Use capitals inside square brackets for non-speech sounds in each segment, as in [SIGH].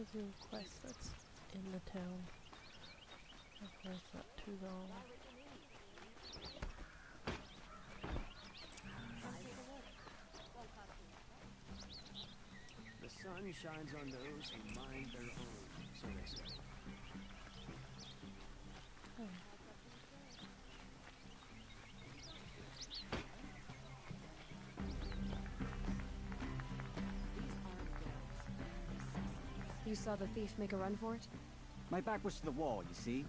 a quest that's in the town. Hopefully it's not too long. The sun shines on those who mind their own, so they say. You saw the thief make a run for it? My back was to the wall, you see?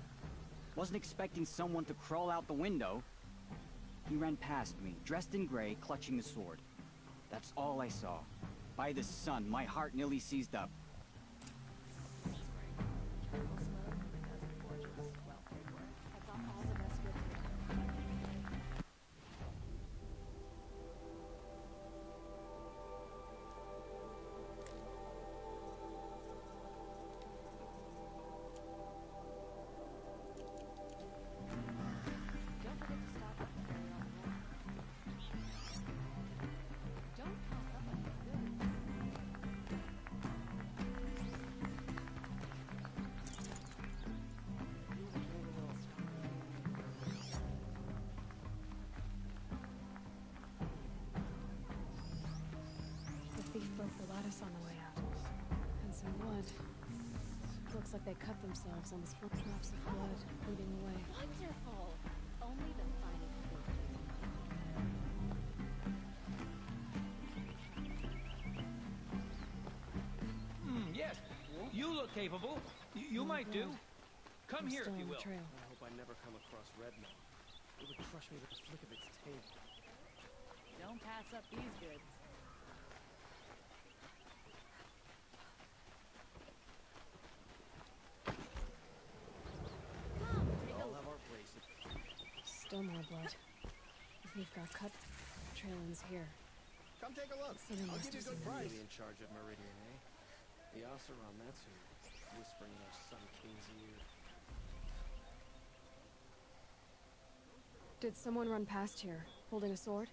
Wasn't expecting someone to crawl out the window. He ran past me, dressed in gray, clutching the sword. That's all I saw. By the sun, my heart nearly seized up. Looks like they cut themselves on the split drops of blood bleeding away. Wonderful! Only the finest food. Hmm, yes. You look capable. Y- you might do. Come I'm here still if you will. trail. I hope I never come across Red Mount. It would crush me with the flick of its tail. Don't pass up these goods. Come, We take a all look. have our places. Still more blood. The thief got cut. Trail ends here. Come take a look. Someone I'll must give you a have good price. In charge of Meridian, eh? The Asuramatsu, whispering in our Sun King's ear. Did someone run past here, holding a sword?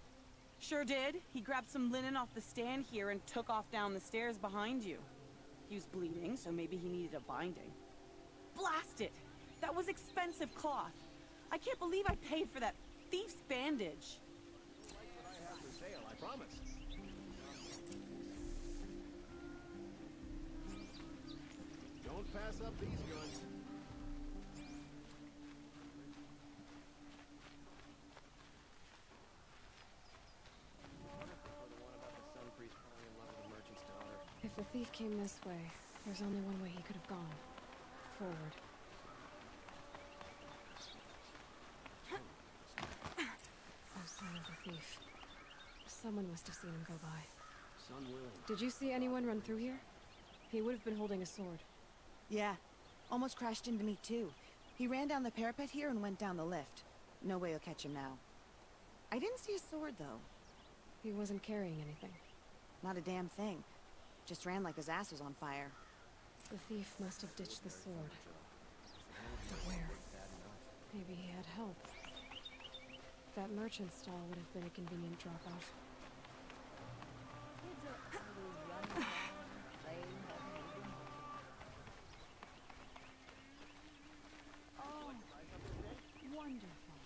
Sure did. He grabbed some linen off the stand here and took off down the stairs behind you. He was bleeding, so maybe he needed a binding. Blast it! That was expensive cloth. I can't believe I paid for that thief's bandage. I have for sale, I promise. Don't pass up these goods. Or the one about the Sun Priest falling in love with a merchant's daughter. If the thief came this way, there's only one way he could have gone. Forward. No sign of the thief. Someone must have seen him go by. Sun willing. Did you see anyone run through here? He would have been holding a sword. Yeah. Almost crashed into me, too. He ran down the parapet here and went down the lift. No way you'll catch him now. I didn't see a sword, though. He wasn't carrying anything. Not a damn thing. Just ran like his ass was on fire. The thief must have ditched the sword. But where? Maybe he had help. That merchant stall would have been a convenient drop-off. Kids are always running around, playing hide Oh, wonderful.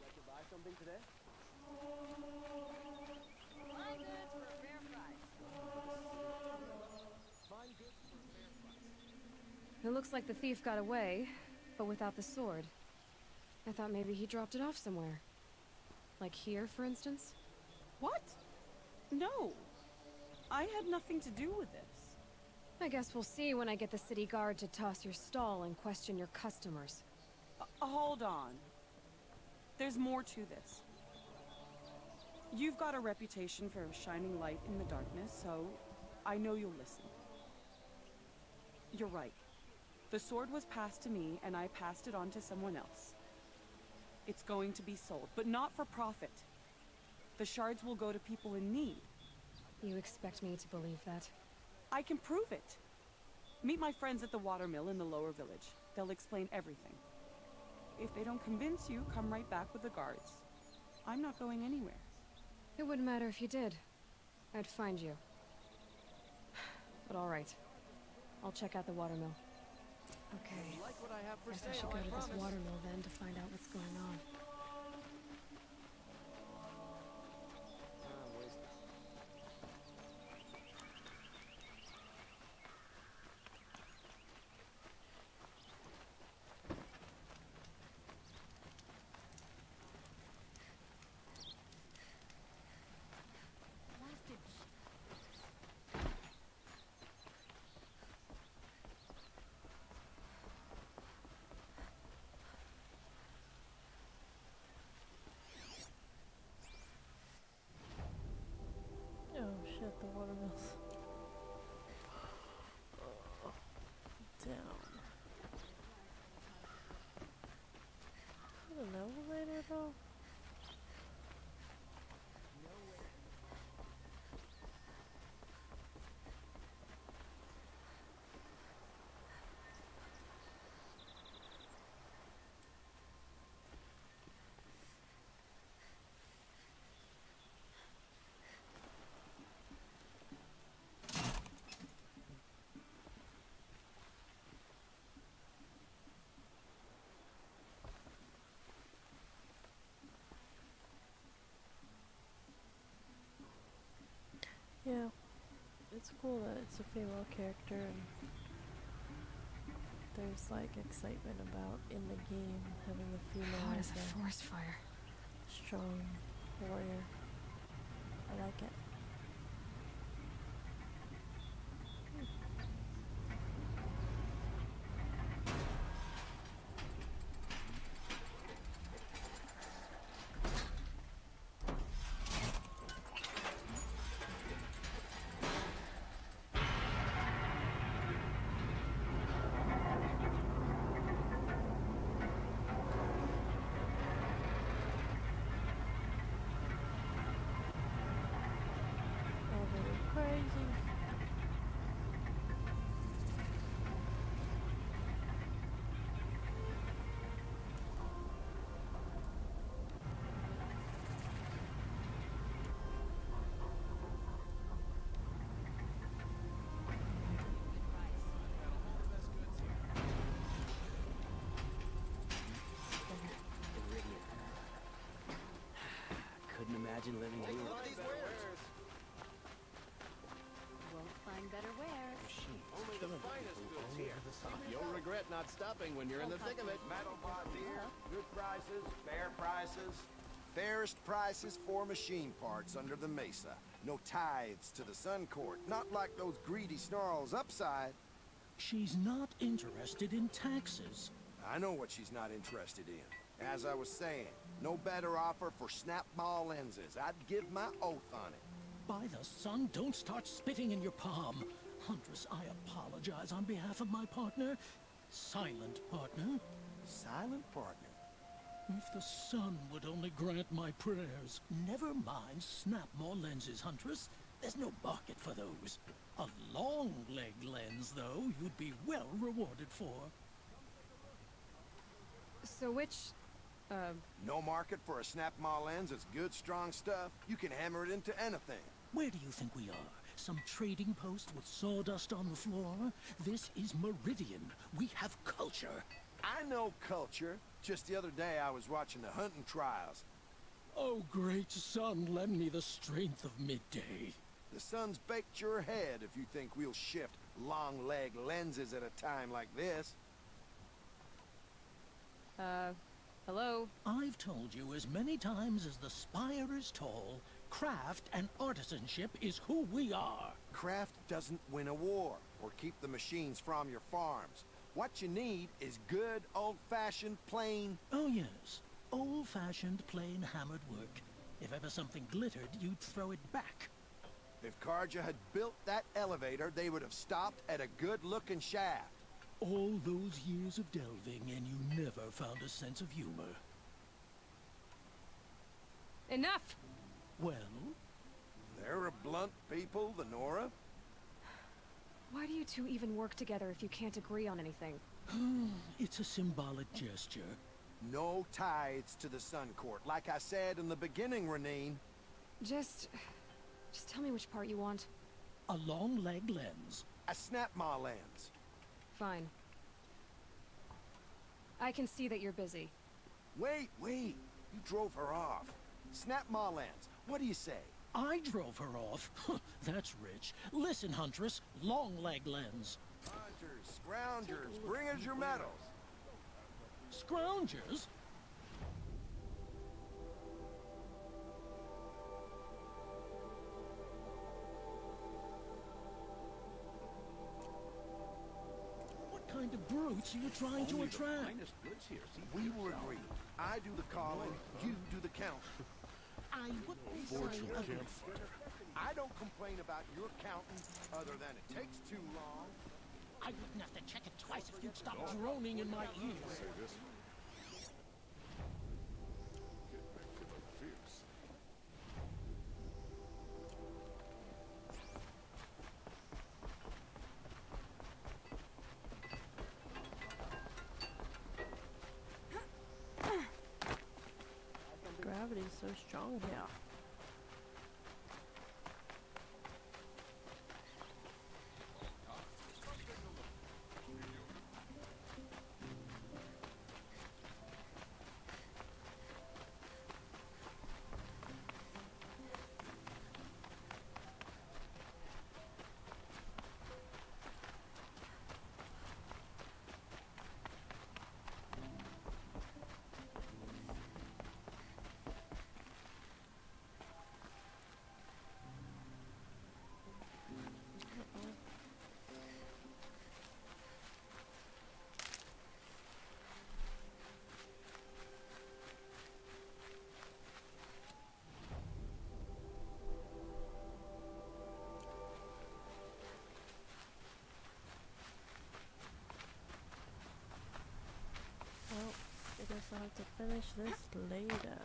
Like to buy something today? My goods for a fair price. Fine goods for a fair price. It looks like the thief got away, but without the sword. I thought maybe he dropped it off somewhere. Like here, for instance? What? No. I had nothing to do with this. I guess we'll see when I get the city guard to toss your stall and question your customers. Uh, hold on. There's more to this. You've got a reputation for a shining light in the darkness, so I know you'll listen. You're right. The sword was passed to me, and I passed it on to someone else. It's going to be sold, but not for profit. The shards will go to people in need. You expect me to believe that? I can prove it. Meet my friends at the watermill in the lower village. They'll explain everything. If they don't convince you, come right back with the guards. I'm not going anywhere. It wouldn't matter if you did. I'd find you. But all right. I'll check out the watermill. Okay. Like what I have for Guess I sale, should go I to this watermill then to find out what's going on. Shit, the watermills. Down. Is it an elevator though? Yeah. It's cool that it's a female character and there's like excitement about in the game having a female God, as is a a forest fire. strong warrior. I like it. Imagine living here. Won't find better wares. Only the finest goods here. You'll regret not stopping when you're in the thick of it. Metal bought here, good prices, fair prices. Fairest prices for machine parts under the mesa. No tithes to the Sun Court, not like those greedy snarls upside. She's not interested in taxes. I know what she's not interested in. As I was saying, no better offer for Snapmaw lenses. I'd give my oath on it. By the sun, don't start spitting in your palm. Huntress, I apologize on behalf of my partner. Silent partner. Silent partner. If the sun would only grant my prayers. Never mind snap more lenses, Huntress. There's no market for those. A long leg lens, though, you'd be well rewarded for. So which, uh, No market for a snap-maw lens that's good, strong stuff. You can hammer it into anything. Where do you think we are? Some trading post with sawdust on the floor? This is Meridian. We have culture. I know culture. Just the other day I was watching the hunting trials. Oh, great sun, lend me the strength of midday. The sun's baked your head if you think we'll shift long leg lenses at a time like this. uh, hello? I've told you as many times as the spire is tall, craft and artisanship is who we are. Craft doesn't win a war or keep the machines from your farms. What you need is good old-fashioned plain. Oh, yes. Old fashioned, plain hammered work. If ever something glittered, you'd throw it back. If Carja had built that elevator, they would have stopped at a good-looking shaft. All those years of delving, and you never found a sense of humor. Enough! Well, They're a blunt people, the Nora. Why do you two even work together if you can't agree on anything? [SIGHS] it's a symbolic gesture. No tithes to the Sun Court. Like I said in the beginning, Renine. Just... Just tell me which part you want. A long leg lens. A Snapmaw lens. Fine. I can see that you're busy. Wait, wait. You drove her off. Snapmaw lens. What do you say? I drove her off. [LAUGHS] That's rich. Listen, Huntress, long leg lens. Hunters, scroungers, bring us your medals. Scroungers? Brutes are you trying to attract? We were agreed. I do the calling, you do the count. I wouldn't say agree. I don't complain about your counting, other than it takes too long. I wouldn't have to check it twice if you'd stop droning in my ears. Strong here. Have to finish this later.